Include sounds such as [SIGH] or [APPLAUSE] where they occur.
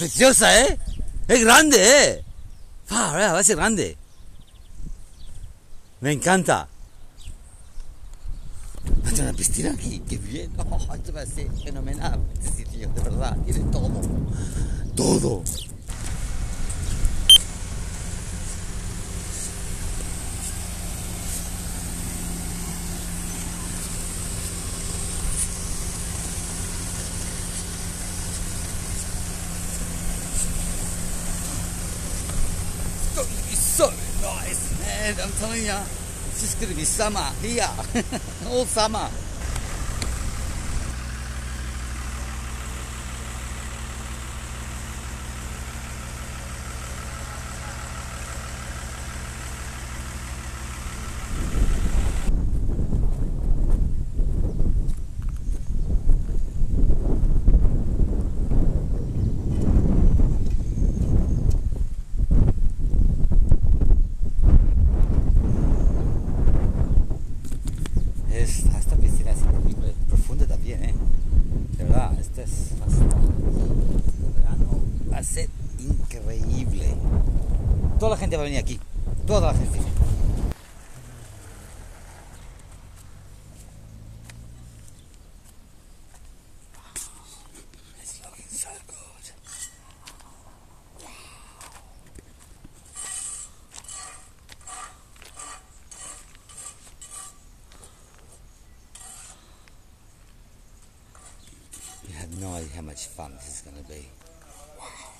Preciosa, ¿eh? Es grande, ¿eh? Ah, va a ser grande. Me encanta. Tener una piscina aquí, qué bien. Oh, esto va a ser fenomenal. Este sitio, de verdad, tiene todo. Todo. So nice, man. I'm telling you. It's just going to be summer here. [LAUGHS] All summer. Es, esta piscina es increíble, profunda también, ¿eh? De verdad, este es verano va a ser increíble. Toda la gente va a venir aquí, toda la gente. no idea how much fun this is going to be. Wow.